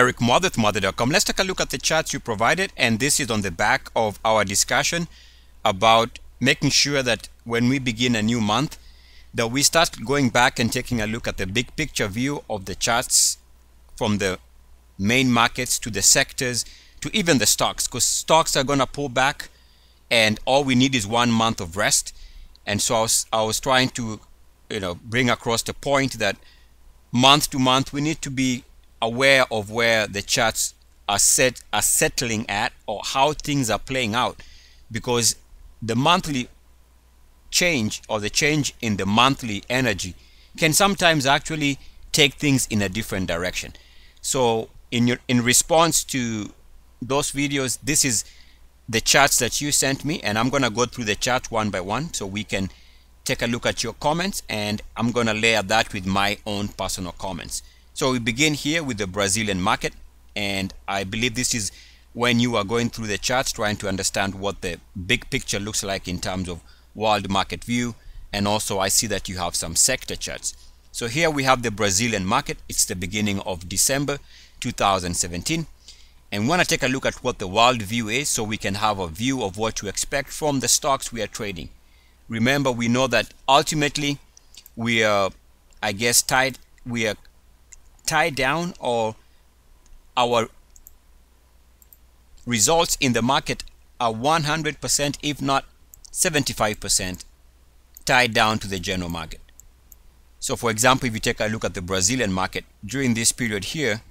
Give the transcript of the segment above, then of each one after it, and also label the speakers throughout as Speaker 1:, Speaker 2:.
Speaker 1: Eric Muathe Muathe.com. Let's take a look at the charts you provided, and this is on the back of our discussion about making sure that when we begin a new month, that we start going back and taking a look at the big picture view of the charts from the main markets to the sectors to even the stocks, because stocks are going to pull back, and all we need is one month of rest. And so I was, I was trying to, you know, bring across the point that month to month we need to be aware of where the charts are set are settling at or how things are playing out. Because the monthly change or the change in the monthly energy can sometimes actually take things in a different direction. So in your in response to those videos this is the charts that you sent me and I'm gonna go through the chart one by one so we can take a look at your comments and I'm gonna layer that with my own personal comments so we begin here with the Brazilian market and I believe this is when you are going through the charts trying to understand what the big picture looks like in terms of world market view and also I see that you have some sector charts. So here we have the Brazilian market. It's the beginning of December 2017 and we want to take a look at what the world view is so we can have a view of what to expect from the stocks we are trading. Remember we know that ultimately we are I guess tied we are tied down or our results in the market are 100% if not 75% tied down to the general market. So for example, if you take a look at the Brazilian market during this period here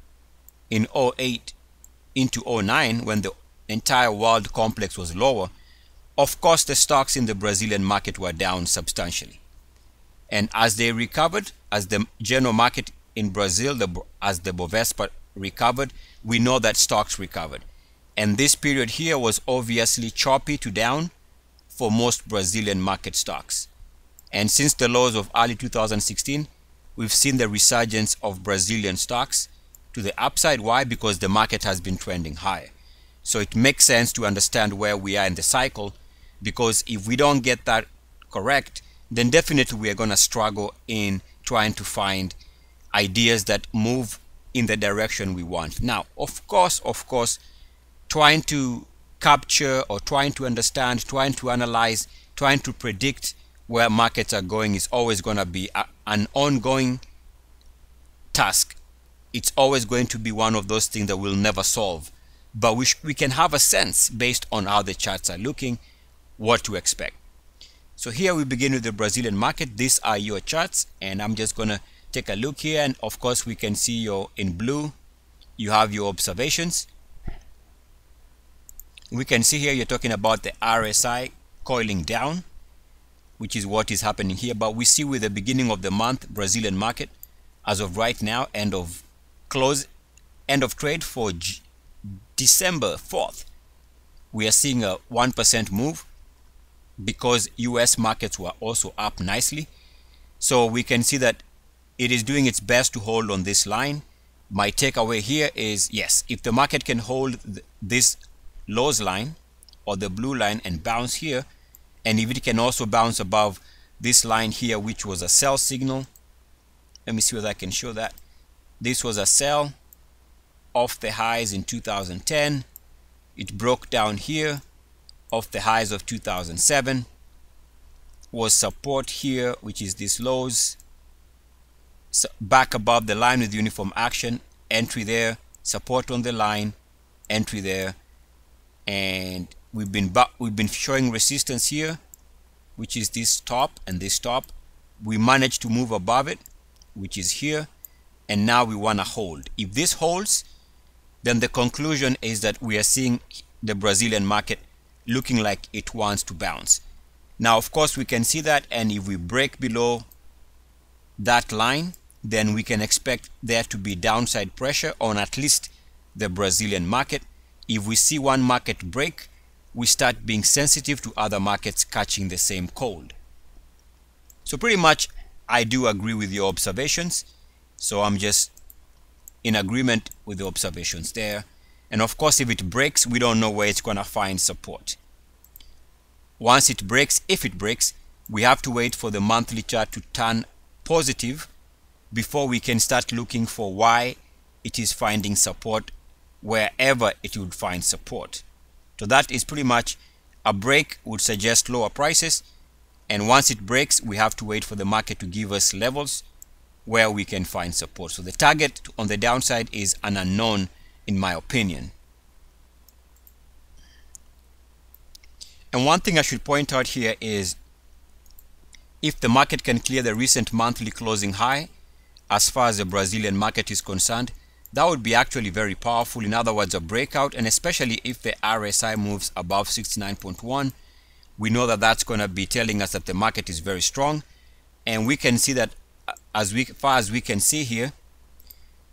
Speaker 1: in 08 into 09 when the entire world complex was lower, of course the stocks in the Brazilian market were down substantially. And as they recovered, as the general market in Brazil, the, as the Bovespa recovered, we know that stocks recovered. And this period here was obviously choppy to down for most Brazilian market stocks. And since the lows of early 2016, we've seen the resurgence of Brazilian stocks to the upside. Why? Because the market has been trending higher. So it makes sense to understand where we are in the cycle because if we don't get that correct, then definitely we are going to struggle in trying to find ideas that move in the direction we want. Now, of course, of course, trying to capture or trying to understand, trying to analyze, trying to predict where markets are going is always going to be a, an ongoing task. It's always going to be one of those things that we'll never solve. But we, we can have a sense based on how the charts are looking, what to expect. So here we begin with the Brazilian market. These are your charts and I'm just going to take a look here and of course we can see your in blue you have your observations. We can see here you're talking about the RSI coiling down which is what is happening here but we see with the beginning of the month Brazilian market as of right now end of close end of trade for G December 4th we are seeing a 1% move because US markets were also up nicely. So we can see that it is doing its best to hold on this line. My takeaway here is yes, if the market can hold th this lows line or the blue line and bounce here, and if it can also bounce above this line here, which was a sell signal, let me see whether I can show that. This was a sell off the highs in 2010. It broke down here off the highs of 2007 was support here which is this lows back above the line with uniform action entry there support on the line entry there. And we've been we've been showing resistance here which is this top and this top. We managed to move above it which is here and now we want to hold. If this holds then the conclusion is that we are seeing the Brazilian market looking like it wants to bounce. Now of course we can see that and if we break below that line then we can expect there to be downside pressure on at least the Brazilian market. If we see one market break, we start being sensitive to other markets catching the same cold. So pretty much I do agree with your observations. So I'm just in agreement with the observations there. And of course, if it breaks, we don't know where it's going to find support. Once it breaks, if it breaks, we have to wait for the monthly chart to turn positive before we can start looking for why it is finding support wherever it would find support. So that is pretty much a break would suggest lower prices and once it breaks we have to wait for the market to give us levels where we can find support. So the target on the downside is an unknown in my opinion. And one thing I should point out here is if the market can clear the recent monthly closing high as far as the Brazilian market is concerned, that would be actually very powerful. In other words, a breakout, and especially if the RSI moves above 69.1, we know that that's going to be telling us that the market is very strong. And we can see that uh, as we, far as we can see here,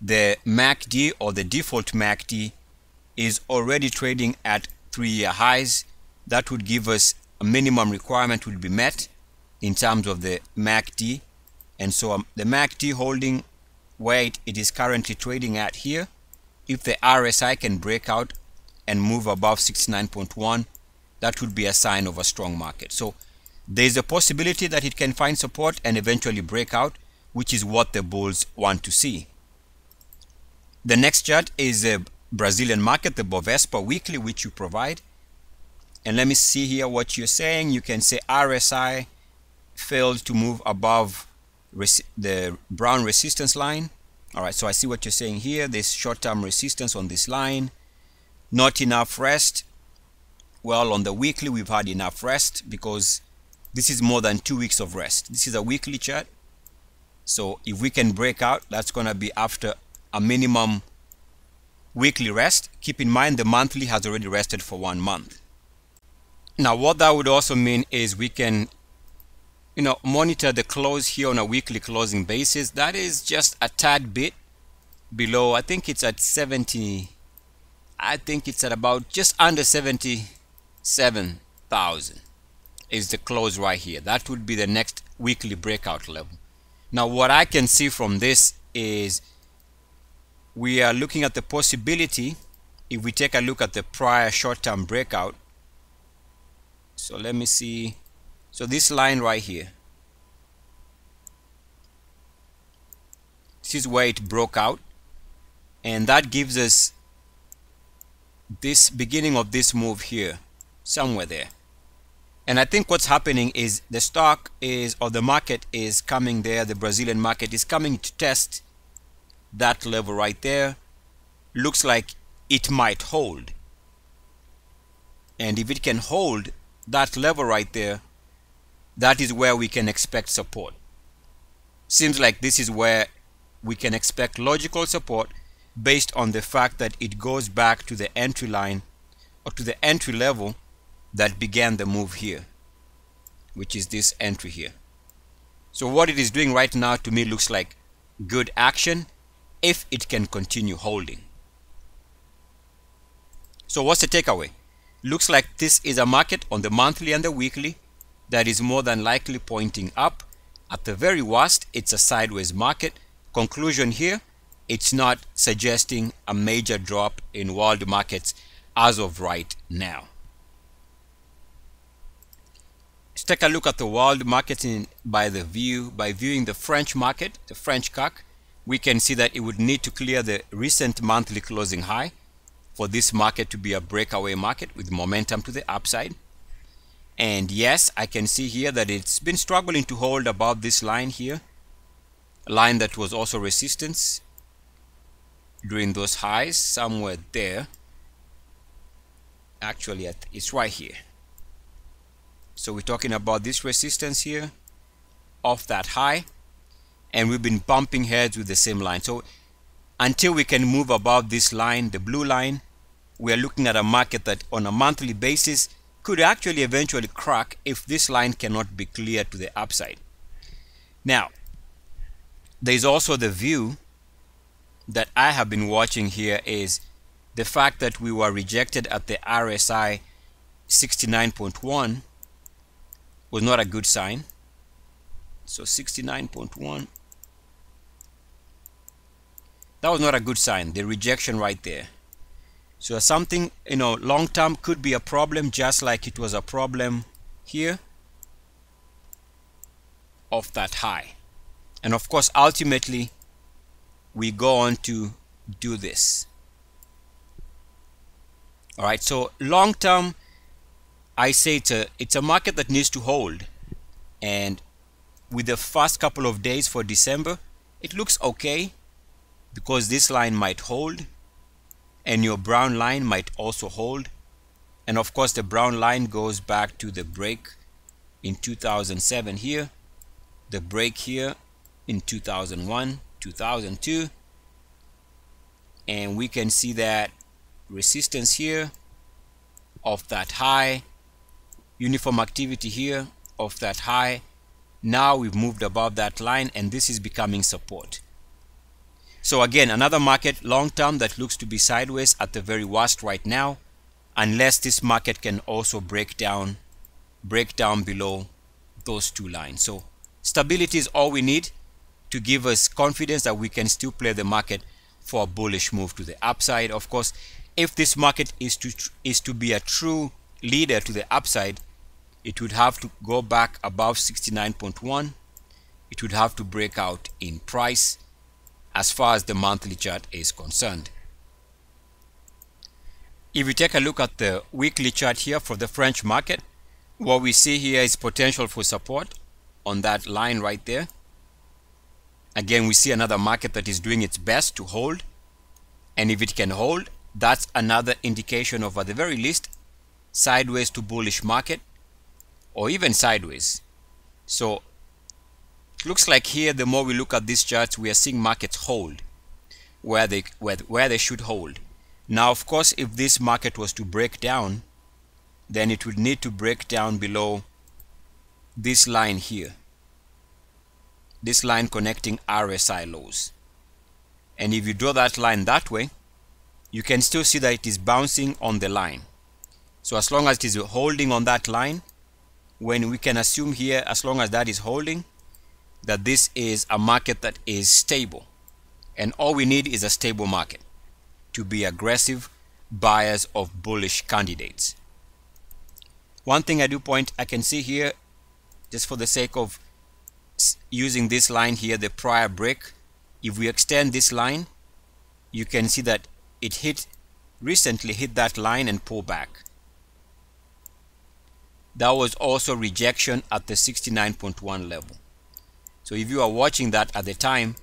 Speaker 1: the MACD or the default MACD is already trading at three-year highs. That would give us a minimum requirement would be met in terms of the MACD. And so um, the MACD holding where it, is currently trading at here, if the RSI can break out and move above 69.1, that would be a sign of a strong market. So there's a possibility that it can find support and eventually break out, which is what the bulls want to see. The next chart is a Brazilian market, the Bovespa weekly, which you provide. And let me see here what you're saying. You can say RSI failed to move above the brown resistance line. All right, so I see what you're saying here. There's short-term resistance on this line. Not enough rest. Well, on the weekly, we've had enough rest because this is more than two weeks of rest. This is a weekly chart. So if we can break out, that's going to be after a minimum weekly rest. Keep in mind the monthly has already rested for one month. Now what that would also mean is we can you know, monitor the close here on a weekly closing basis. That is just a tad bit below. I think it's at 70. I think it's at about just under 77,000 is the close right here. That would be the next weekly breakout level. Now, what I can see from this is we are looking at the possibility if we take a look at the prior short-term breakout. So let me see so this line right here, this is where it broke out. And that gives us this beginning of this move here somewhere there. And I think what's happening is the stock is or the market is coming there the Brazilian market is coming to test that level right there. Looks like it might hold. And if it can hold that level right there that is where we can expect support. Seems like this is where we can expect logical support based on the fact that it goes back to the entry line or to the entry level that began the move here, which is this entry here. So what it is doing right now to me looks like good action if it can continue holding. So what's the takeaway? Looks like this is a market on the monthly and the weekly that is more than likely pointing up. At the very worst, it's a sideways market. Conclusion here, it's not suggesting a major drop in world markets as of right now. Let's take a look at the world market in, by the view by viewing the French market, the French CAC. We can see that it would need to clear the recent monthly closing high for this market to be a breakaway market with momentum to the upside. And yes, I can see here that it's been struggling to hold above this line here. A line that was also resistance during those highs somewhere there. Actually, it's right here. So we're talking about this resistance here off that high. And we've been bumping heads with the same line. So until we can move above this line, the blue line, we are looking at a market that on a monthly basis could actually eventually crack if this line cannot be cleared to the upside. Now, there's also the view that I have been watching here is the fact that we were rejected at the RSI 69.1 was not a good sign. So 69.1 that was not a good sign the rejection right there so something, you know, long term could be a problem just like it was a problem here of that high. And of course, ultimately, we go on to do this. All right so long term I say it's a it's a market that needs to hold. And with the first couple of days for December it looks okay because this line might hold and your brown line might also hold. And of course the brown line goes back to the break in 2007 here the break here in 2001 2002 and we can see that resistance here of that high uniform activity here of that high. Now we've moved above that line and this is becoming support so again another market long term that looks to be sideways at the very worst right now unless this market can also break down break down below those two lines. So stability is all we need to give us confidence that we can still play the market for a bullish move to the upside. Of course if this market is to is to be a true leader to the upside it would have to go back above 69.1 it would have to break out in price as far as the monthly chart is concerned. If we take a look at the weekly chart here for the French market what we see here is potential for support on that line right there. Again we see another market that is doing its best to hold and if it can hold that's another indication of at the very least sideways to bullish market or even sideways. So looks like here the more we look at these charts we are seeing markets hold where they where, where they should hold. Now of course if this market was to break down then it would need to break down below this line here this line connecting RSI lows. And if you draw that line that way you can still see that it is bouncing on the line. So as long as it is holding on that line when we can assume here as long as that is holding that this is a market that is stable. And all we need is a stable market to be aggressive buyers of bullish candidates. One thing I do point I can see here just for the sake of using this line here the prior break if we extend this line you can see that it hit recently hit that line and pull back. That was also rejection at the 69.1 level so if you are watching that at the time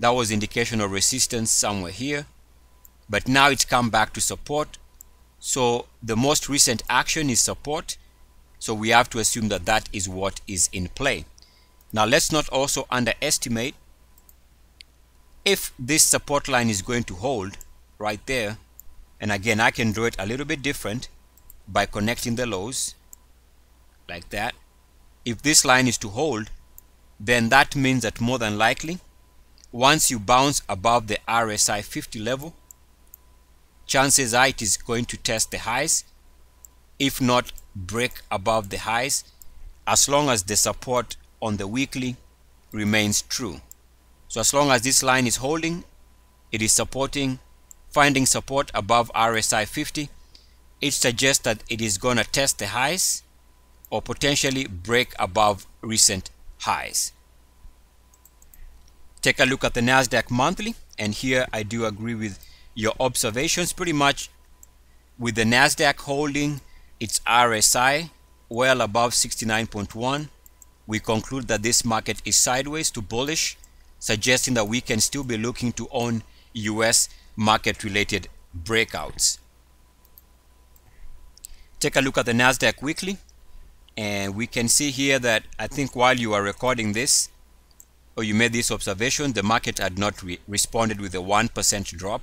Speaker 1: that was indication of resistance somewhere here. But now it's come back to support. So the most recent action is support. So we have to assume that that is what is in play. Now let's not also underestimate if this support line is going to hold right there. And again I can draw it a little bit different by connecting the lows like that. If this line is to hold then that means that more than likely once you bounce above the RSI 50 level chances are it is going to test the highs if not break above the highs as long as the support on the weekly remains true so as long as this line is holding, it is supporting, finding support above RSI 50. It suggests that it is going to test the highs or potentially break above recent highs. Take a look at the NASDAQ monthly. And here I do agree with your observations pretty much with the NASDAQ holding its RSI well above 69.1 we conclude that this market is sideways to bullish suggesting that we can still be looking to own US market related breakouts. Take a look at the NASDAQ weekly and we can see here that I think while you are recording this or you made this observation the market had not re responded with a 1% drop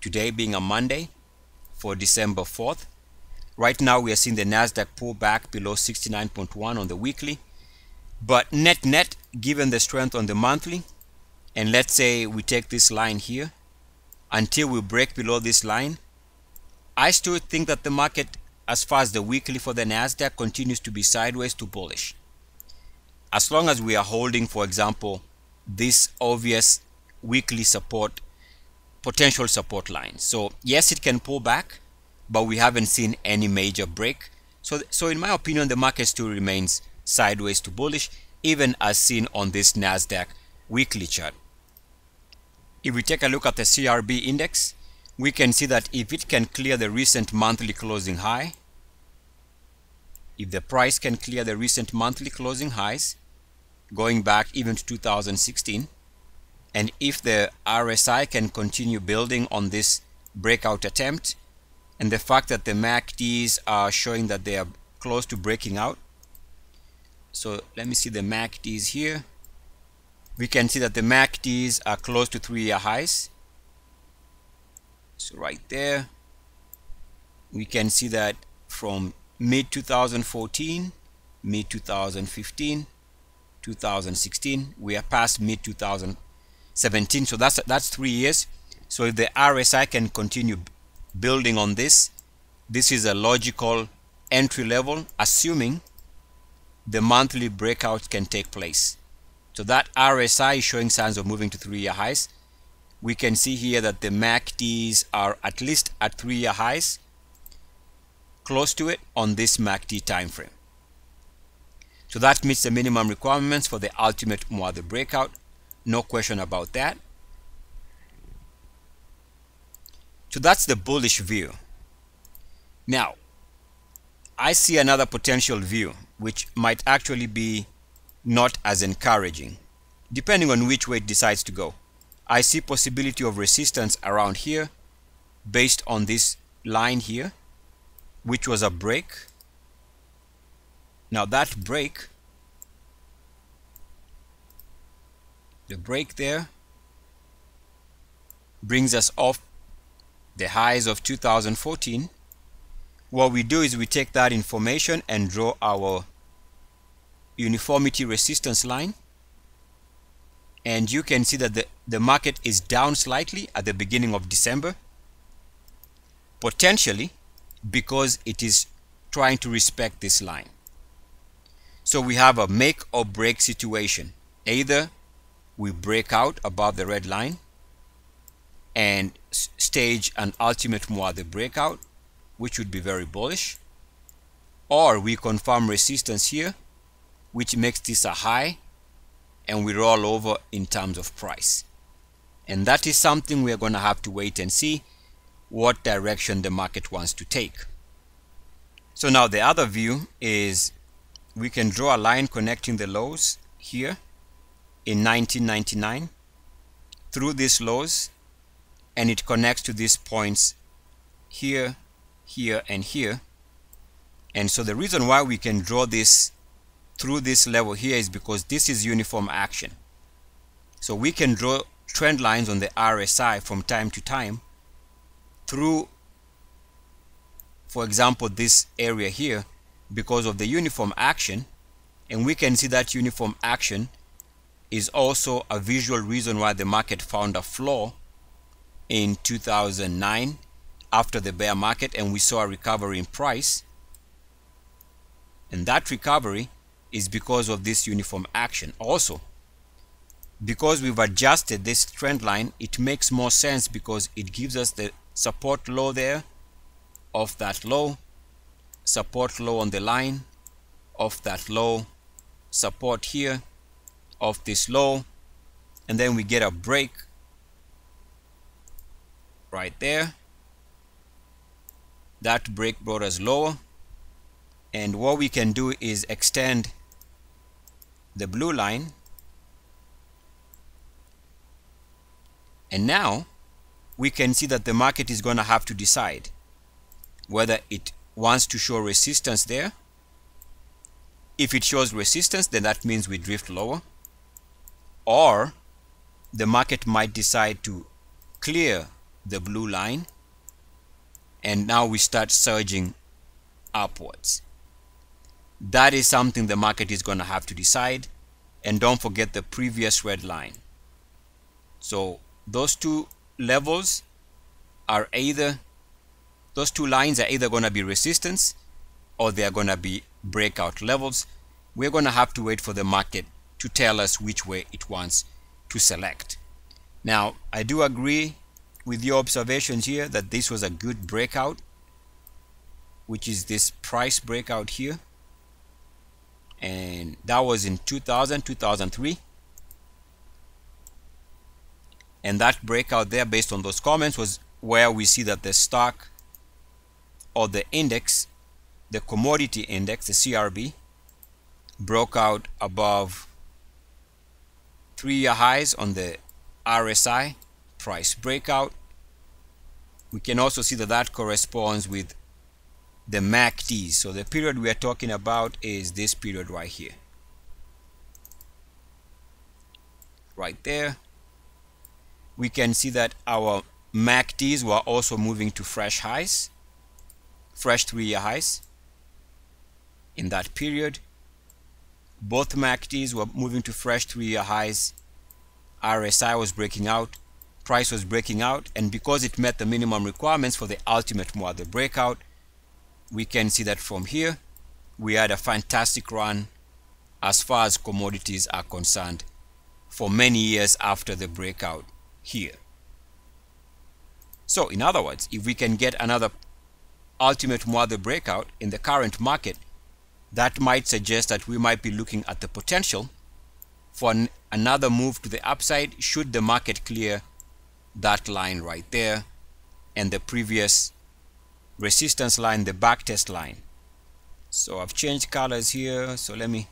Speaker 1: today being a Monday for December 4th. Right now we are seeing the NASDAQ pull back below 69.1 on the weekly but net net given the strength on the monthly and let's say we take this line here until we break below this line I still think that the market as far as the weekly for the Nasdaq continues to be sideways to bullish. As long as we are holding for example this obvious weekly support potential support line. So yes it can pull back but we haven't seen any major break. So so in my opinion the market still remains sideways to bullish even as seen on this Nasdaq weekly chart. If we take a look at the CRB index, we can see that if it can clear the recent monthly closing high, if the price can clear the recent monthly closing highs, going back even to 2016, and if the RSI can continue building on this breakout attempt, and the fact that the MACDs are showing that they are close to breaking out. So let me see the MACDs here we can see that the MACDs are close to three-year highs. So right there, we can see that from mid 2014, mid 2015, 2016, we are past mid 2017. So that's that's three years. So if the RSI can continue building on this, this is a logical entry level, assuming the monthly breakout can take place. So that RSI is showing signs of moving to three-year highs. We can see here that the MACDs are at least at three-year highs, close to it on this MACD time frame. So that meets the minimum requirements for the ultimate Muathe breakout. No question about that. So that's the bullish view. Now, I see another potential view, which might actually be not as encouraging, depending on which way it decides to go. I see possibility of resistance around here based on this line here, which was a break. Now that break, the break there brings us off the highs of 2014. What we do is we take that information and draw our uniformity resistance line and you can see that the, the market is down slightly at the beginning of December potentially because it is trying to respect this line. So we have a make or break situation. Either we break out above the red line and stage an ultimate Muathe breakout which would be very bullish or we confirm resistance here which makes this a high and we roll over in terms of price. And that is something we are going to have to wait and see what direction the market wants to take. So now the other view is we can draw a line connecting the lows here in 1999 through these lows and it connects to these points here, here and here. And so the reason why we can draw this through this level here is because this is uniform action. So we can draw trend lines on the RSI from time to time through, for example, this area here because of the uniform action. And we can see that uniform action is also a visual reason why the market found a floor in 2009 after the bear market and we saw a recovery in price. And that recovery is because of this uniform action. Also, because we've adjusted this trend line, it makes more sense because it gives us the support low there of that low, support low on the line of that low, support here of this low, and then we get a break right there. That break brought us lower. And what we can do is extend the blue line. And now we can see that the market is going to have to decide whether it wants to show resistance there. If it shows resistance then that means we drift lower. Or the market might decide to clear the blue line. And now we start surging upwards that is something the market is going to have to decide. And don't forget the previous red line. So those two levels are either, those two lines are either going to be resistance or they are going to be breakout levels. We're going to have to wait for the market to tell us which way it wants to select. Now, I do agree with your observations here that this was a good breakout, which is this price breakout here and that was in 2000 2003 and that breakout there based on those comments was where we see that the stock or the index the commodity index the CRB broke out above three-year highs on the RSI price breakout. We can also see that that corresponds with the MACD so the period we are talking about is this period right here. Right there. We can see that our MACDs were also moving to fresh highs, fresh three-year highs in that period. Both MACDs were moving to fresh three-year highs. RSI was breaking out, price was breaking out, and because it met the minimum requirements for the ultimate Muathe breakout, we can see that from here, we had a fantastic run as far as commodities are concerned for many years after the breakout here. So in other words, if we can get another ultimate Muathe breakout in the current market, that might suggest that we might be looking at the potential for an, another move to the upside should the market clear that line right there and the previous resistance line, the backtest line. So I've changed colors here. So let me,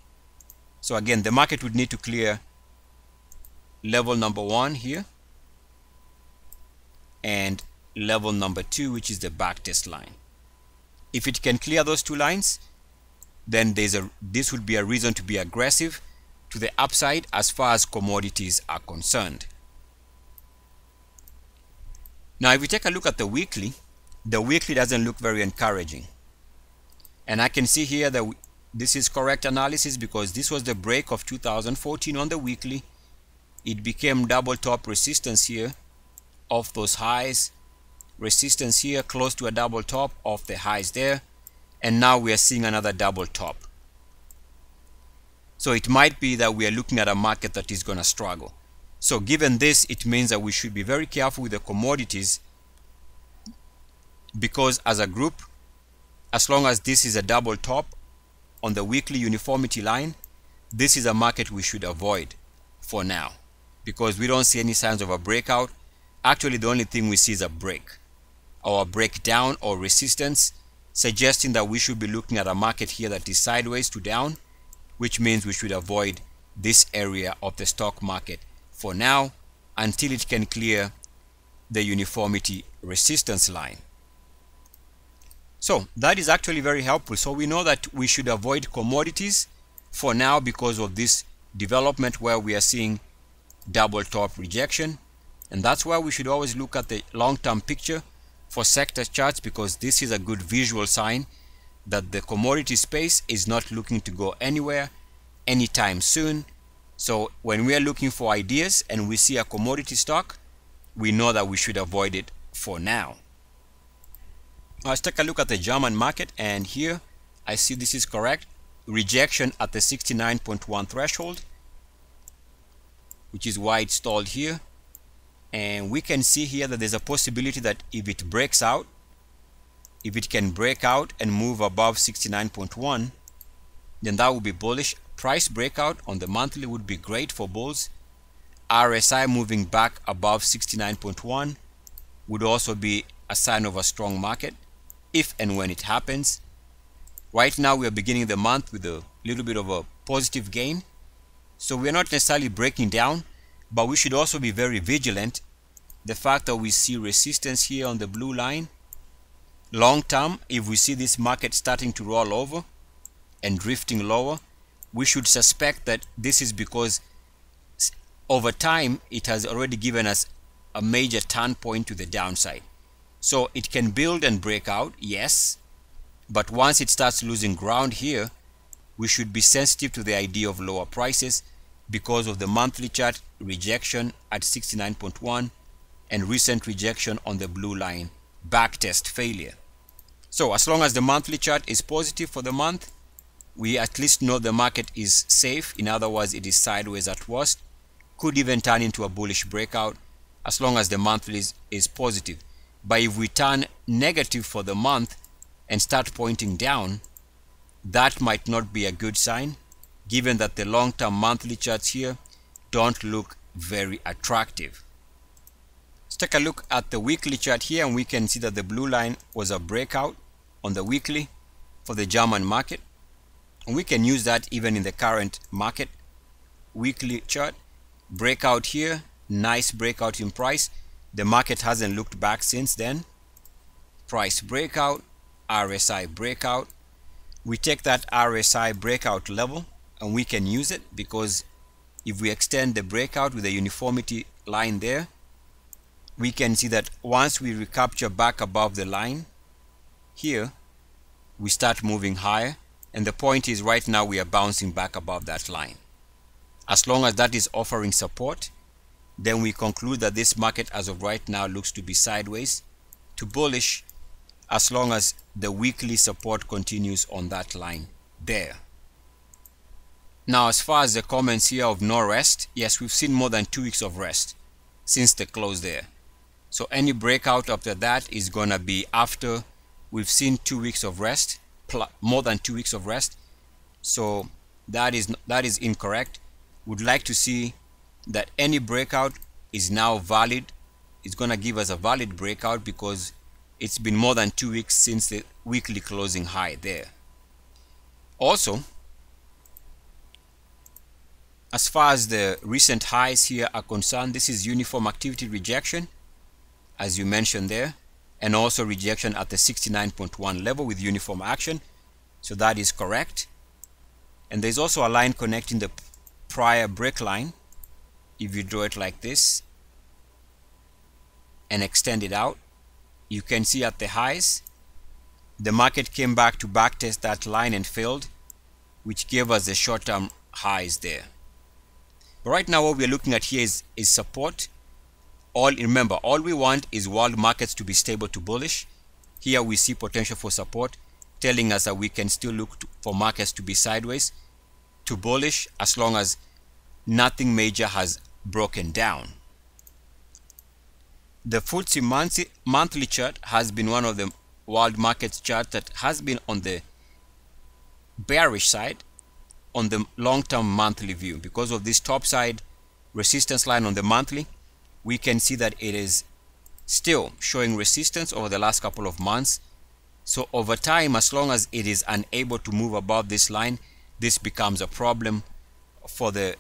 Speaker 1: so again, the market would need to clear level number one here and level number two which is the backtest line if it can clear those two lines then there's a this would be a reason to be aggressive to the upside as far as commodities are concerned now if we take a look at the weekly the weekly doesn't look very encouraging. And I can see here that this is correct analysis because this was the break of 2014 on the weekly. It became double top resistance here of those highs resistance here close to a double top of the highs there and now we are seeing another double top. So it might be that we are looking at a market that is going to struggle. So given this it means that we should be very careful with the commodities because as a group as long as this is a double top on the weekly uniformity line this is a market we should avoid for now because we don't see any signs of a breakout Actually, the only thing we see is a break or a breakdown or resistance, suggesting that we should be looking at a market here that is sideways to down, which means we should avoid this area of the stock market for now until it can clear the uniformity resistance line. So that is actually very helpful. So we know that we should avoid commodities for now because of this development where we are seeing double top rejection and that's why we should always look at the long-term picture for sector charts because this is a good visual sign that the commodity space is not looking to go anywhere anytime soon. So when we are looking for ideas and we see a commodity stock, we know that we should avoid it for now. Let's take a look at the German market and here I see this is correct. Rejection at the 69.1 threshold, which is why it's stalled here. And we can see here that there's a possibility that if it breaks out if it can break out and move above 69.1 then that would be bullish. Price breakout on the monthly would be great for bulls. RSI moving back above 69.1 would also be a sign of a strong market if and when it happens. Right now we are beginning the month with a little bit of a positive gain. So we're not necessarily breaking down but we should also be very vigilant. The fact that we see resistance here on the blue line long term if we see this market starting to roll over and drifting lower we should suspect that this is because over time it has already given us a major turn point to the downside so it can build and break out yes. But once it starts losing ground here we should be sensitive to the idea of lower prices because of the monthly chart rejection at 69.1 and recent rejection on the blue line. Backtest failure. So as long as the monthly chart is positive for the month we at least know the market is safe. In other words it is sideways at worst. Could even turn into a bullish breakout as long as the monthly is, is positive but if we turn negative for the month and start pointing down that might not be a good sign given that the long-term monthly charts here don't look very attractive. Let's take a look at the weekly chart here and we can see that the blue line was a breakout on the weekly for the German market. And we can use that even in the current market weekly chart. Breakout here, nice breakout in price. The market hasn't looked back since then. Price breakout, RSI breakout. We take that RSI breakout level and we can use it because if we extend the breakout with a uniformity line there, we can see that once we recapture back above the line here, we start moving higher. And the point is right now we are bouncing back above that line. As long as that is offering support, then we conclude that this market as of right now looks to be sideways to bullish as long as the weekly support continues on that line there. Now, as far as the comments here of no rest, yes, we've seen more than two weeks of rest since the close there. So any breakout after that is going to be after we've seen two weeks of rest, more than two weeks of rest. So that is that is incorrect. Would like to see that any breakout is now valid. It's going to give us a valid breakout because it's been more than two weeks since the weekly closing high there. Also, as far as the recent highs here are concerned, this is uniform activity rejection, as you mentioned there, and also rejection at the 69.1 level with uniform action. So that is correct. And there's also a line connecting the prior break line. If you draw it like this and extend it out, you can see at the highs, the market came back to backtest that line and failed, which gave us the short-term highs there. But right now what we're looking at here is, is support. All remember, all we want is world markets to be stable to bullish. Here we see potential for support, telling us that we can still look to, for markets to be sideways to bullish as long as nothing major has broken down. The FTSE monthly chart has been one of the world markets chart that has been on the bearish side on the long-term monthly view because of this top side resistance line on the monthly we can see that it is still showing resistance over the last couple of months so over time as long as it is unable to move above this line this becomes a problem for the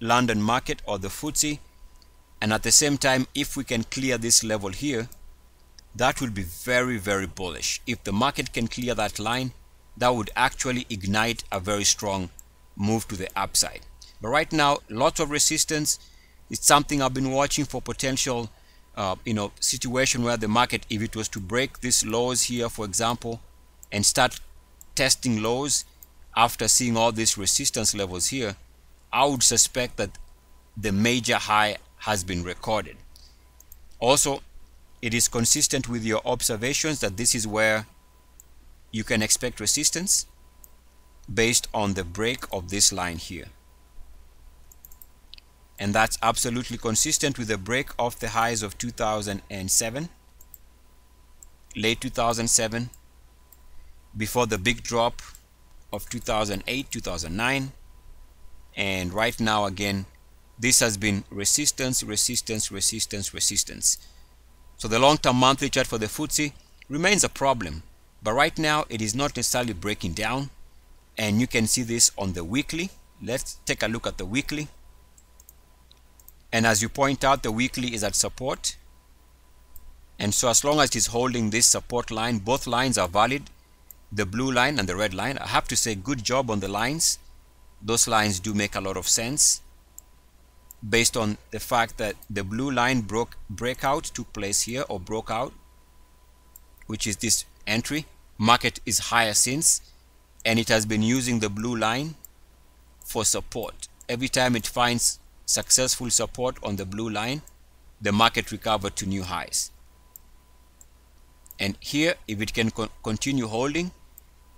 Speaker 1: London market or the FTSE and at the same time if we can clear this level here that will be very very bullish if the market can clear that line that would actually ignite a very strong move to the upside. But right now, lots of resistance. It's something I've been watching for potential, uh, you know, situation where the market, if it was to break these lows here, for example, and start testing lows after seeing all these resistance levels here, I would suspect that the major high has been recorded. Also, it is consistent with your observations that this is where you can expect resistance based on the break of this line here. And that's absolutely consistent with the break of the highs of 2007, late 2007, before the big drop of 2008, 2009. And right now again, this has been resistance, resistance, resistance, resistance. So the long-term monthly chart for the FTSE remains a problem. But right now, it is not necessarily breaking down. And you can see this on the weekly. Let's take a look at the weekly. And as you point out the weekly is at support. And so as long as it is holding this support line both lines are valid. The blue line and the red line. I have to say good job on the lines those lines do make a lot of sense based on the fact that the blue line broke breakout took place here or broke out which is this entry market is higher since and it has been using the blue line for support. Every time it finds successful support on the blue line, the market recovered to new highs. And here, if it can co continue holding,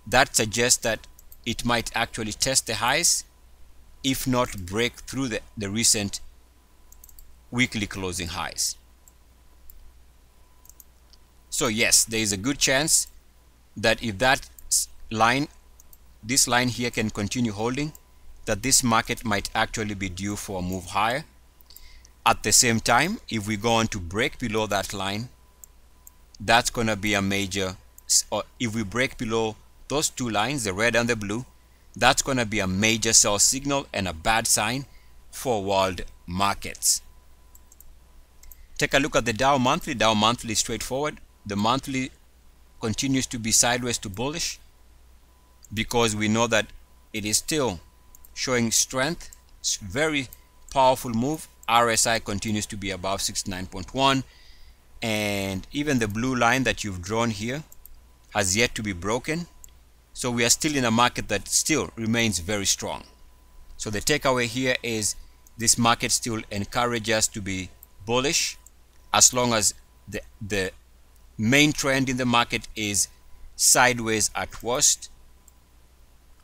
Speaker 1: that suggests that it might actually test the highs, if not break through the, the recent weekly closing highs. So yes, there is a good chance that if that line this line here can continue holding that this market might actually be due for a move higher At the same time, if we go on to break below that line, that's going to be a major, or if we break below those two lines, the red and the blue, that's going to be a major sell signal and a bad sign for world markets. Take a look at the Dow monthly. Dow monthly straightforward. The monthly continues to be sideways to bullish because we know that it is still showing strength. It's very powerful move. RSI continues to be above 69.1 and even the blue line that you've drawn here has yet to be broken. So we are still in a market that still remains very strong. So the takeaway here is this market still encourages us to be bullish as long as the, the main trend in the market is sideways at worst,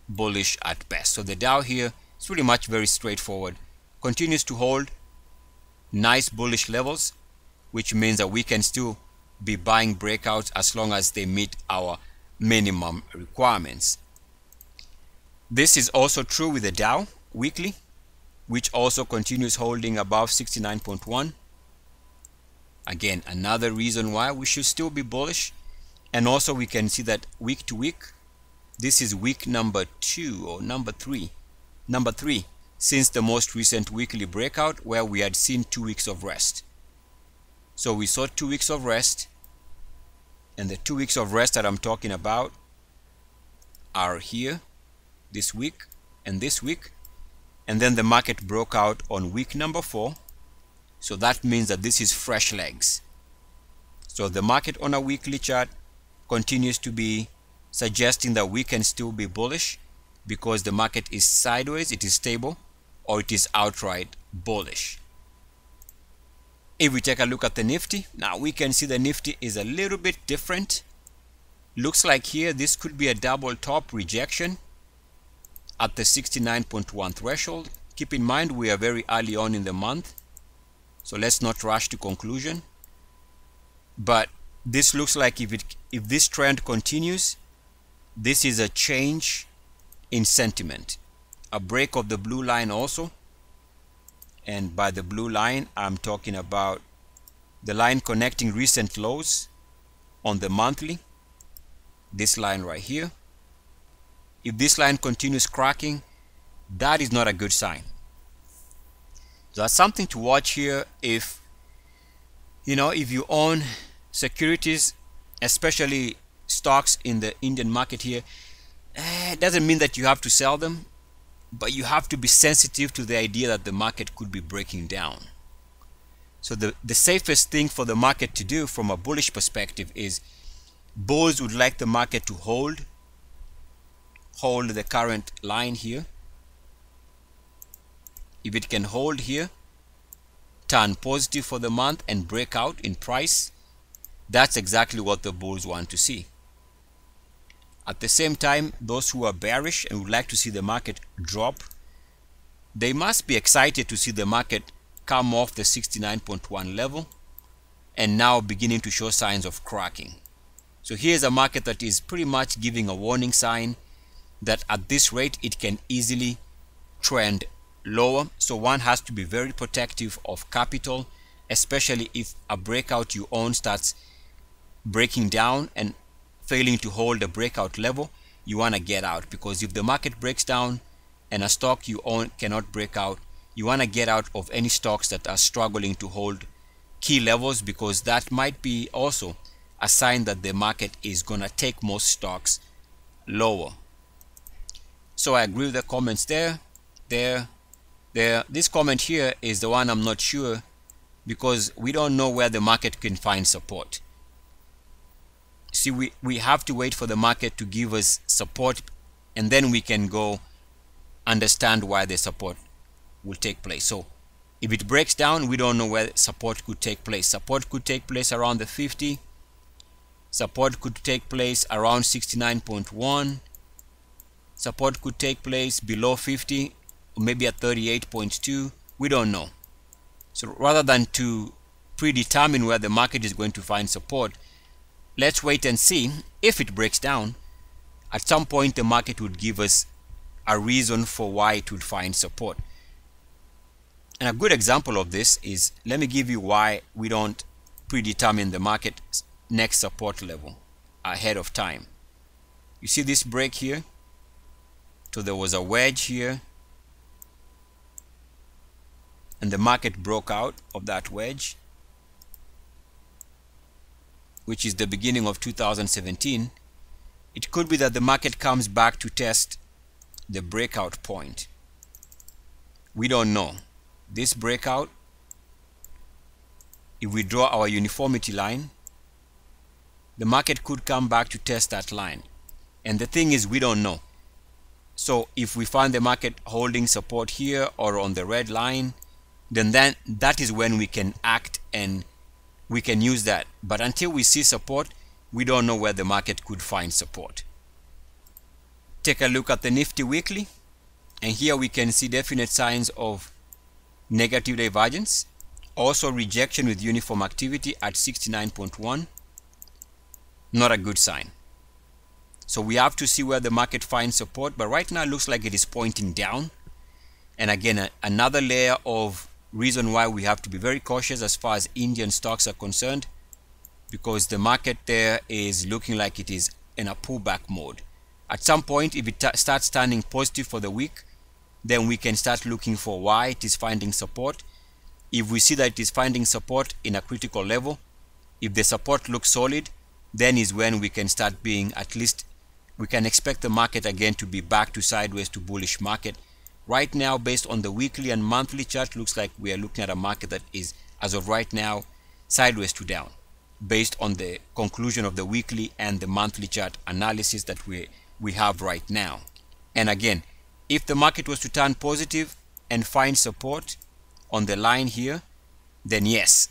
Speaker 1: bullish at best. So the Dow here is pretty much very straightforward. Continues to hold nice bullish levels, which means that we can still be buying breakouts as long as they meet our minimum requirements. This is also true with the Dow weekly, which also continues holding above 69.1 Again, another reason why we should still be bullish. And also we can see that week to week, this is week number two or number three. Number three, since the most recent weekly breakout where we had seen two weeks of rest. So we saw two weeks of rest. And the two weeks of rest that I'm talking about are here this week and this week. And then the market broke out on week number four so that means that this is fresh legs. So the market on a weekly chart continues to be suggesting that we can still be bullish because the market is sideways, it is stable, or it is outright bullish. If we take a look at the Nifty, now we can see the Nifty is a little bit different. Looks like here this could be a double top rejection at the 69.1 threshold. Keep in mind we are very early on in the month so let's not rush to conclusion. But this looks like if it if this trend continues, this is a change in sentiment. A break of the blue line also. And by the blue line, I'm talking about the line connecting recent lows on the monthly. This line right here. If this line continues cracking, that is not a good sign. So that's something to watch here if you know if you own securities especially stocks in the Indian market here eh, it doesn't mean that you have to sell them but you have to be sensitive to the idea that the market could be breaking down. So the the safest thing for the market to do from a bullish perspective is bulls would like the market to hold hold the current line here. If it can hold here turn positive for the month and break out in price that's exactly what the bulls want to see at the same time those who are bearish and would like to see the market drop they must be excited to see the market come off the 69.1 level and now beginning to show signs of cracking. So here's a market that is pretty much giving a warning sign that at this rate it can easily trend lower. So one has to be very protective of capital especially if a breakout you own starts breaking down and failing to hold a breakout level you want to get out. Because if the market breaks down and a stock you own cannot break out you want to get out of any stocks that are struggling to hold key levels because that might be also a sign that the market is going to take most stocks lower. So I agree with the comments there there there, this comment here is the one I'm not sure because we don't know where the market can find support. See, we, we have to wait for the market to give us support and then we can go understand why the support will take place. So if it breaks down, we don't know where support could take place. Support could take place around the 50. Support could take place around 69.1. Support could take place below 50 maybe at 38.2 we don't know so rather than to predetermine where the market is going to find support let's wait and see if it breaks down at some point the market would give us a reason for why it would find support And a good example of this is, let me give you why we don't predetermine the market next support level ahead of time. You see this break here? So there was a wedge here and the market broke out of that wedge which is the beginning of 2017 it could be that the market comes back to test the breakout point. We don't know. This breakout if we draw our uniformity line the market could come back to test that line. And the thing is we don't know. So if we find the market holding support here or on the red line then then that is when we can act and we can use that. But until we see support we don't know where the market could find support. Take a look at the nifty weekly and here we can see definite signs of negative divergence. Also rejection with uniform activity at 69.1 not a good sign. So we have to see where the market finds support but right now it looks like it is pointing down. And again a, another layer of reason why we have to be very cautious as far as Indian stocks are concerned because the market there is looking like it is in a pullback mode. At some point, if it starts turning positive for the week, then we can start looking for why it is finding support. If we see that it is finding support in a critical level, if the support looks solid, then is when we can start being at least, we can expect the market again to be back to sideways to bullish market Right now, based on the weekly and monthly chart, looks like we are looking at a market that is, as of right now, sideways to down, based on the conclusion of the weekly and the monthly chart analysis that we, we have right now. And again, if the market was to turn positive and find support on the line here, then yes,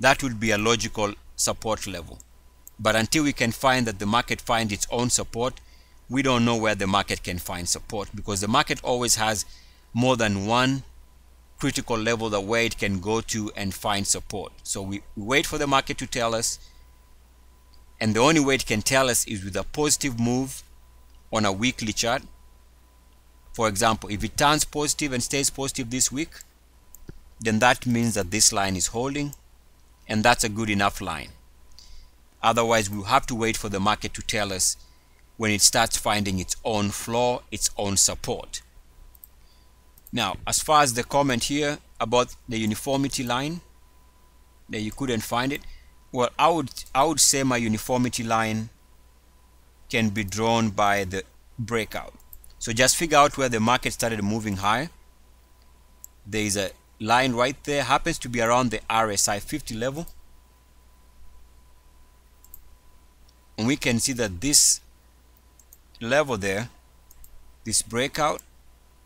Speaker 1: that would be a logical support level. But until we can find that the market finds its own support, we don't know where the market can find support because the market always has more than one critical level that where it can go to and find support. So we, wait for the market to tell us and the only way it can tell us is with a positive move on a weekly chart. For example, if it turns positive and stays positive this week, then that means that this line is holding and that's a good enough line. Otherwise, we'll have to wait for the market to tell us when it starts finding its own floor, its own support. Now, as far as the comment here about the uniformity line, that you couldn't find it, well, I would I would say my uniformity line can be drawn by the breakout. So just figure out where the market started moving higher. There is a line right there, happens to be around the RSI 50 level. And we can see that this level there, this breakout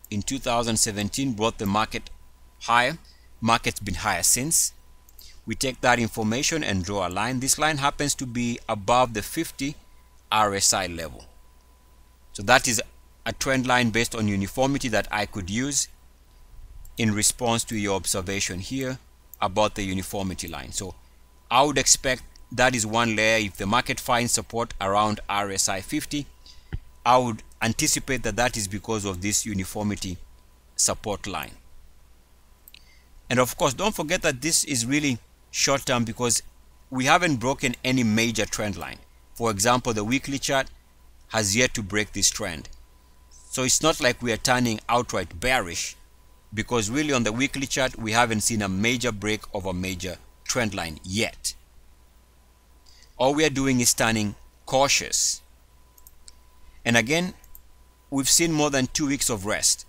Speaker 1: in 2017 brought the market higher. Market's been higher since. We take that information and draw a line. This line happens to be above the 50 RSI level. So that is a trend line based on uniformity that I could use in response to your observation here about the uniformity line. So I would expect that is one layer if the market finds support around RSI 50 I would anticipate that that is because of this uniformity support line. And of course, don't forget that this is really short term because we haven't broken any major trend line. For example, the weekly chart has yet to break this trend. So it's not like we are turning outright bearish because really on the weekly chart, we haven't seen a major break of a major trend line yet. All we are doing is turning cautious and again, we've seen more than two weeks of rest.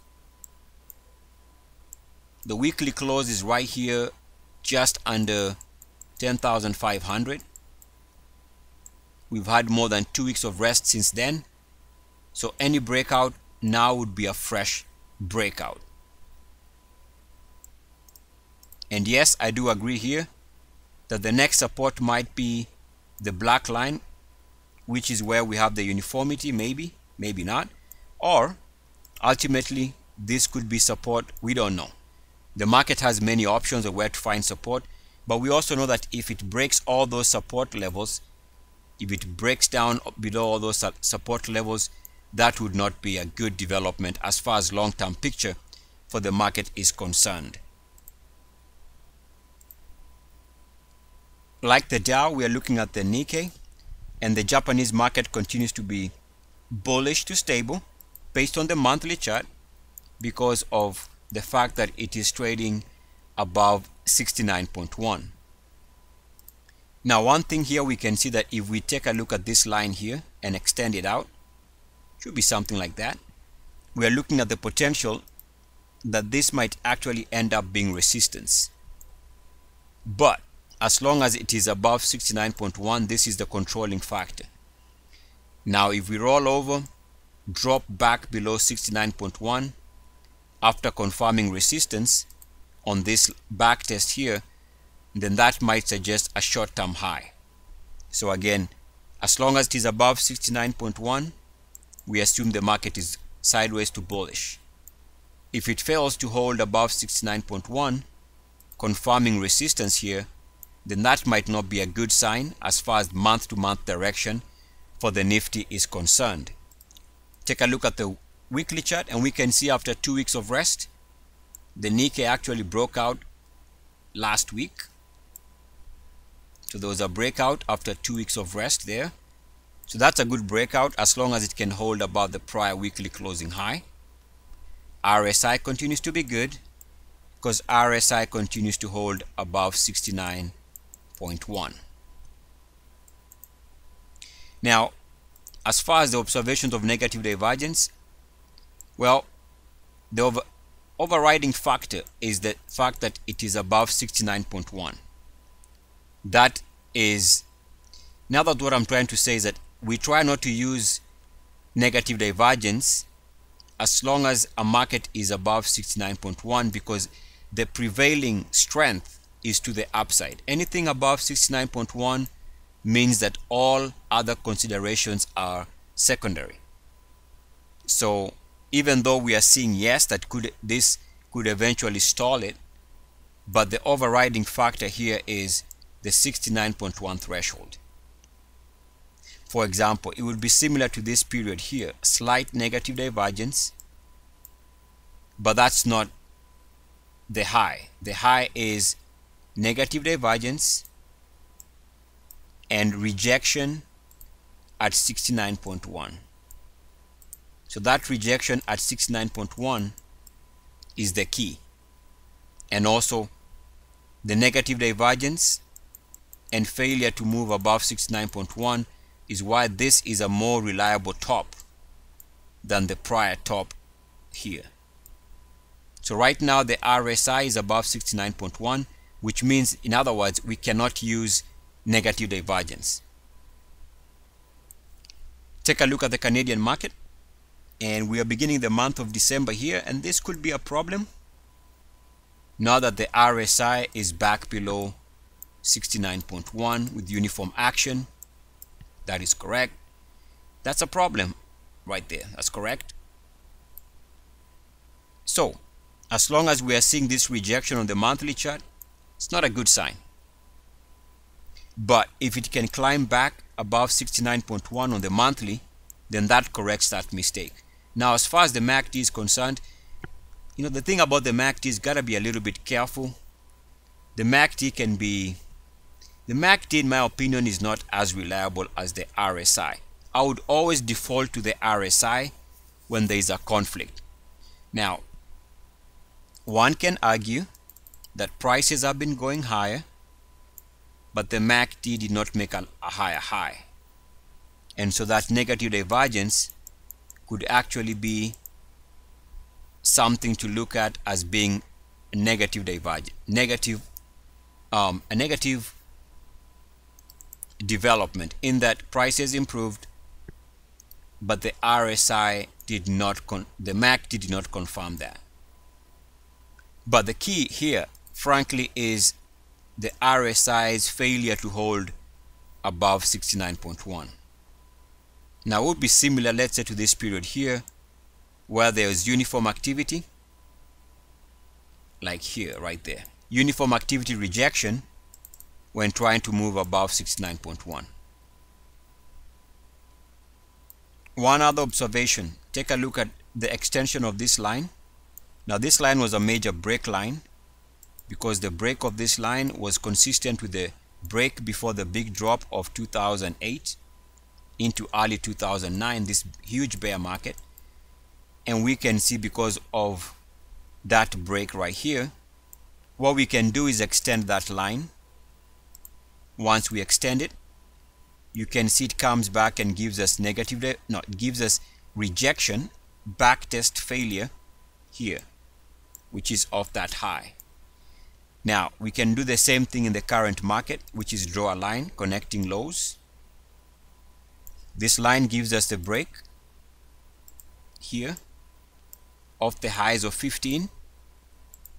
Speaker 1: The weekly close is right here, just under 10,500. We've had more than two weeks of rest since then. So any breakout now would be a fresh breakout. And yes, I do agree here that the next support might be the black line which is where we have the uniformity maybe maybe not. Or ultimately this could be support we don't know. The market has many options of where to find support but we also know that if it breaks all those support levels if it breaks down below all those support levels that would not be a good development as far as long-term picture for the market is concerned. Like the Dow we are looking at the Nikkei and the Japanese market continues to be bullish to stable based on the monthly chart because of the fact that it is trading above 69.1. Now one thing here we can see that if we take a look at this line here and extend it out, should be something like that. We are looking at the potential that this might actually end up being resistance. But as long as it is above 69.1, this is the controlling factor. Now if we roll over, drop back below 69.1 after confirming resistance on this back test here, then that might suggest a short-term high. So again, as long as it is above 69.1, we assume the market is sideways to bullish. If it fails to hold above 69.1, confirming resistance here, then that might not be a good sign as far as month-to-month direction for the Nifty is concerned. Take a look at the weekly chart and we can see after two weeks of rest, the Nikkei actually broke out last week. So there was a breakout after two weeks of rest there. So that's a good breakout as long as it can hold above the prior weekly closing high. RSI continues to be good because RSI continues to hold above 69.1. Now, as far as the observations of negative divergence, well, the over overriding factor is the fact that it is above 69.1. That is, now that what I'm trying to say is that we try not to use negative divergence as long as a market is above 69.1 because the prevailing strength is to the upside. Anything above 69.1 means that all other considerations are secondary. So even though we are seeing yes that could this could eventually stall it, but the overriding factor here is the 69.1 threshold. For example, it would be similar to this period here, slight negative divergence, but that's not the high. The high is negative divergence and rejection at 69.1. So that rejection at 69.1 is the key. And also the negative divergence and failure to move above 69.1 is why this is a more reliable top than the prior top here. So right now the RSI is above 69.1 which means in other words we cannot use negative divergence. Take a look at the Canadian market and we are beginning the month of December here and this could be a problem now that the RSI is back below 69.1 with uniform action. That is correct. That's a problem right there. That's correct. So as long as we are seeing this rejection on the monthly chart it's not a good sign but if it can climb back above 69.1 on the monthly then that corrects that mistake now as far as the MACD is concerned you know the thing about the MACD is gotta be a little bit careful the MACD can be the MACD, in my opinion, is not as reliable as the RSI. I would always default to the RSI when there is a conflict. Now, one can argue that prices have been going higher, but the MACD did not make a, a higher high. And so that negative divergence could actually be something to look at as being a negative divergence, negative, um, a negative development in that prices improved but the RSI did not the MACD did not confirm that but the key here frankly is the RSI's failure to hold above 69.1 now it would be similar let's say to this period here where there is uniform activity like here right there uniform activity rejection when trying to move above 69.1. One other observation, take a look at the extension of this line. Now this line was a major break line because the break of this line was consistent with the break before the big drop of 2008 into early 2009 this huge bear market. And we can see because of that break right here what we can do is extend that line. Once we extend it you can see it comes back and gives us negative no it gives us rejection back test failure here which is off that high now we can do the same thing in the current market which is draw a line connecting lows. This line gives us the break here of the highs of 15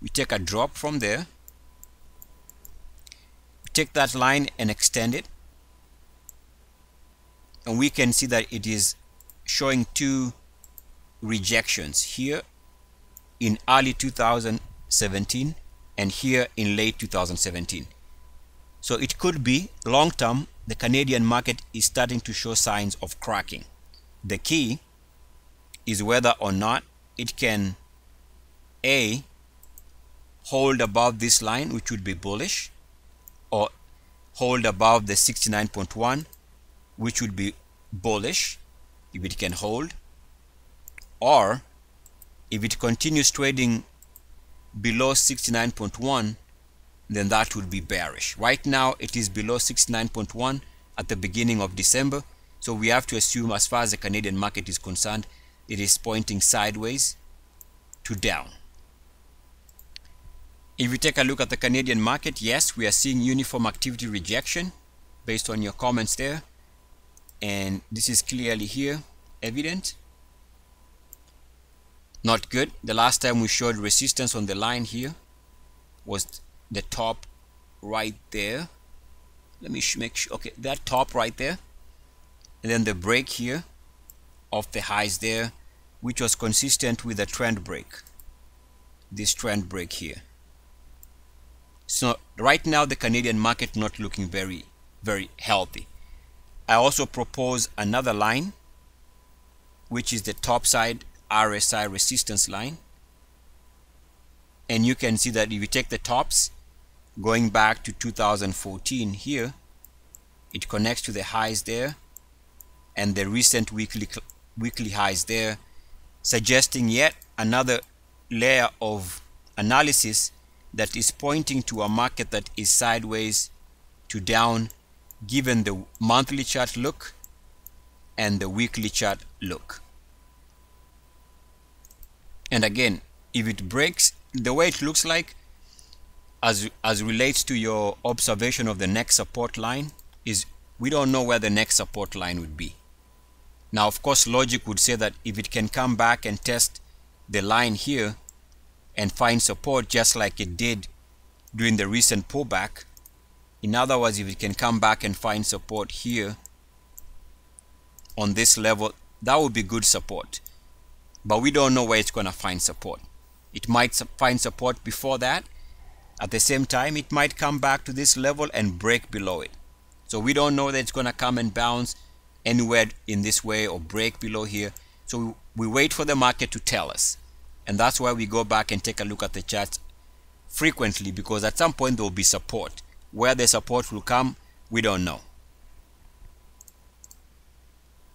Speaker 1: we take a drop from there. We take that line and extend it. And we can see that it is showing two rejections here in early 2017 and here in late 2017 so it could be long term the Canadian market is starting to show signs of cracking. The key is whether or not it can a hold above this line which would be bullish or hold above the 69.1 which would be bullish if it can hold or if it continues trading below 69.1 then that would be bearish. Right now it is below 69.1 at the beginning of December. So we have to assume as far as the Canadian market is concerned it is pointing sideways to down. If you take a look at the Canadian market yes we are seeing uniform activity rejection based on your comments there. And this is clearly here evident not good. The last time we showed resistance on the line here was the top right there. Let me make sure okay that top right there. And then the break here of the highs there which was consistent with the trend break. This trend break here. So right now the Canadian market not looking very very healthy. I also propose another line which is the top side RSI resistance line. And you can see that if you take the tops going back to 2014 here it connects to the highs there and the recent weekly weekly highs there suggesting yet another layer of analysis that is pointing to a market that is sideways to down given the monthly chart look and the weekly chart look and again if it breaks the way it looks like as as relates to your observation of the next support line is we don't know where the next support line would be. Now of course logic would say that if it can come back and test the line here and find support just like it did during the recent pullback in other words if it can come back and find support here on this level that would be good support but we don't know where it's going to find support. It might find support before that. At the same time it might come back to this level and break below it. So we don't know that it's going to come and bounce anywhere in this way or break below here. So we wait for the market to tell us. And that's why we go back and take a look at the charts frequently because at some point there will be support. Where the support will come, we don't know.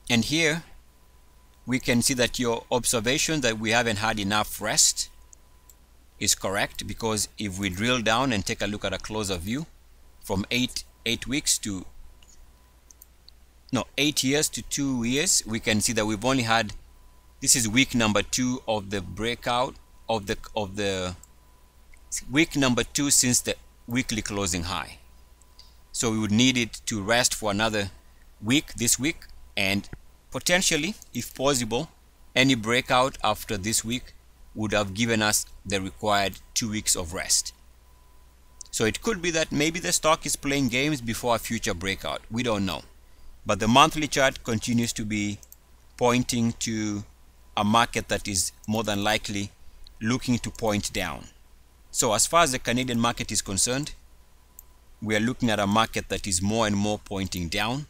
Speaker 1: And here, we can see that your observation that we haven't had enough rest is correct because if we drill down and take a look at a closer view from eight eight weeks to no eight years to two years we can see that we've only had this is week number two of the breakout of the of the week number two since the weekly closing high. So we would need it to rest for another week this week and potentially, if possible, any breakout after this week would have given us the required two weeks of rest. So it could be that maybe the stock is playing games before a future breakout. We don't know. But the monthly chart continues to be pointing to a market that is more than likely looking to point down. So as far as the Canadian market is concerned, we are looking at a market that is more and more pointing down.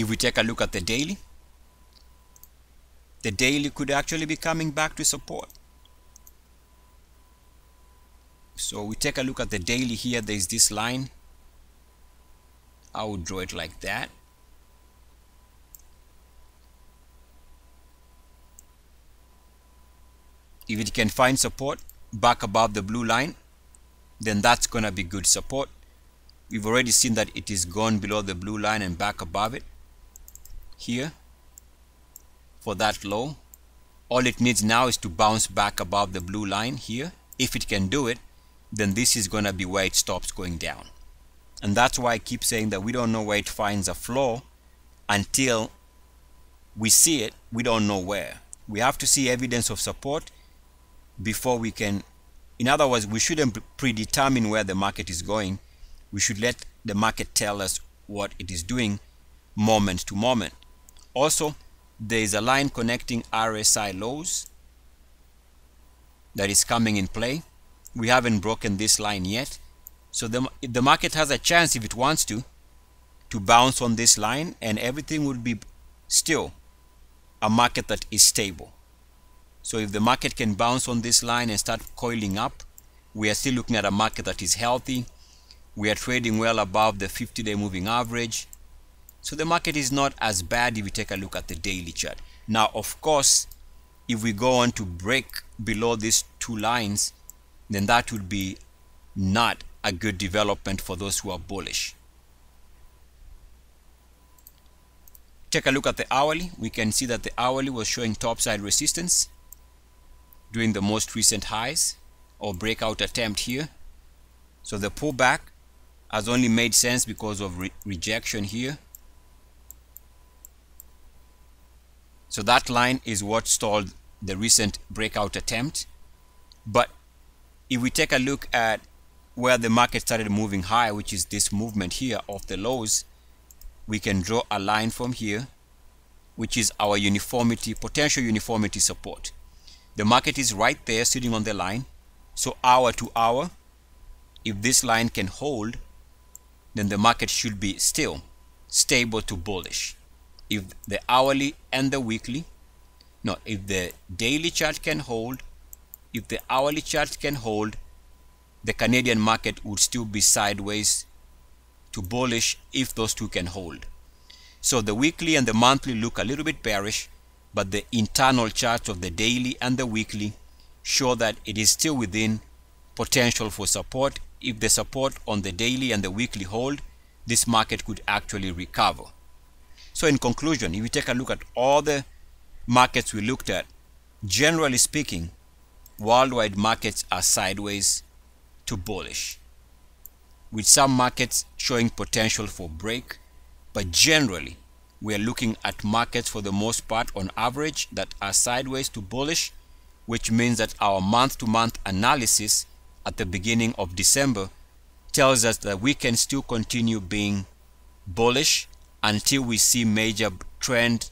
Speaker 1: If we take a look at the daily, the daily could actually be coming back to support. so we take a look at the daily here there's this line. I would draw it like that. If it can find support back above the blue line then that's gonna be good support. We've already seen that it is gone below the blue line and back above it here for that low all it needs now is to bounce back above the blue line here. If it can do it then this is gonna be where it stops going down. And that's why I keep saying that we don't know where it finds a floor until we see it. We don't know where. We have to see evidence of support before we can in other words we shouldn't predetermine where the market is going. We should let the market tell us what it is doing moment to moment also there is a line connecting RSI lows that is coming in play we haven't broken this line yet so the, the market has a chance if it wants to to bounce on this line and everything would be still a market that is stable so if the market can bounce on this line and start coiling up, we are still looking at a market that is healthy. We are trading well above the 50-day moving average. So the market is not as bad if we take a look at the daily chart. Now, of course, if we go on to break below these two lines, then that would be not a good development for those who are bullish. Take a look at the hourly. We can see that the hourly was showing topside resistance during the most recent highs or breakout attempt here. So the pullback has only made sense because of re rejection here. So that line is what stalled the recent breakout attempt. But if we take a look at where the market started moving high, which is this movement here of the lows, we can draw a line from here, which is our uniformity, potential uniformity support. The market is right there sitting on the line. So hour to hour, if this line can hold, then the market should be still stable to bullish. If the hourly and the weekly, no, if the daily chart can hold, if the hourly chart can hold, the Canadian market would still be sideways to bullish if those two can hold. So the weekly and the monthly look a little bit bearish, but the internal charts of the daily and the weekly show that it is still within potential for support. If the support on the daily and the weekly hold, this market could actually recover. So in conclusion, if we take a look at all the markets we looked at, generally speaking, worldwide markets are sideways to bullish, with some markets showing potential for break, but generally we are looking at markets for the most part on average that are sideways to bullish, which means that our month-to-month -month analysis at the beginning of December tells us that we can still continue being bullish until we see major trend,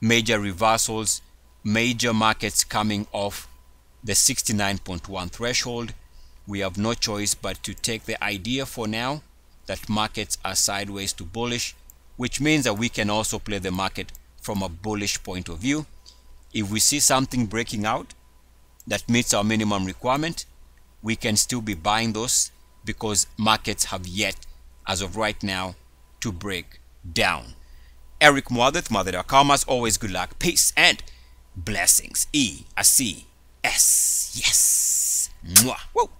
Speaker 1: major reversals, major markets coming off the 69.1 threshold. We have no choice but to take the idea for now that markets are sideways to bullish which means that we can also play the market from a bullish point of view. If we see something breaking out that meets our minimum requirement, we can still be buying those because markets have yet, as of right now, to break down. Eric Muathe, Muathe.com, as always, good luck, peace, and blessings. E, I C, S, yes. Mwah. Whoa.